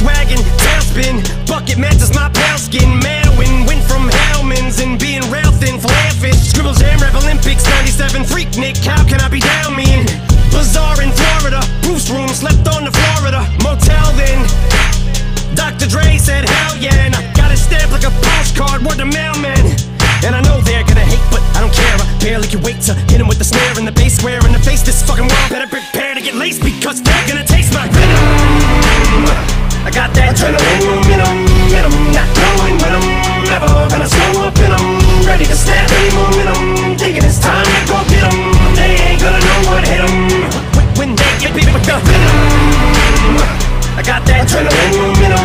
Volkswagen, tailspin, bucket matches my pale skin. Malwin, went from Hellmann's and being rail thin, laughing. Scribble Jam Rap Olympics, 97 Freaknik, how can I be down mean? Bazaar in Florida, Bruce room, slept on the Florida motel then. Dr. Dre said, hell yeah, and I got it stamped like a postcard, word to mailman. And I know they're gonna hate, but I don't care. I barely can wait to hit 'em with the snare and the bass square in the face. This fucking world better prepare to get laced because they're gonna taste my venom. Adrenaline, in em, in em, not going when I'm never gonna slow up in em. Ready to snap any momentum, thinking it's time to go get em. They ain't gonna know what hit em. When they get beat with the venom, I got that adrenaline, in em.